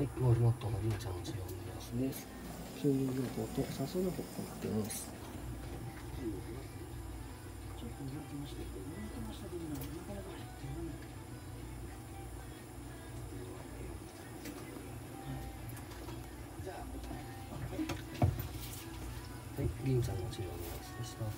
はい、モールモットのりなちゃんの治療になります。金融情報と酸素療法を行っています。はい、りんちゃんの治療の様子でした。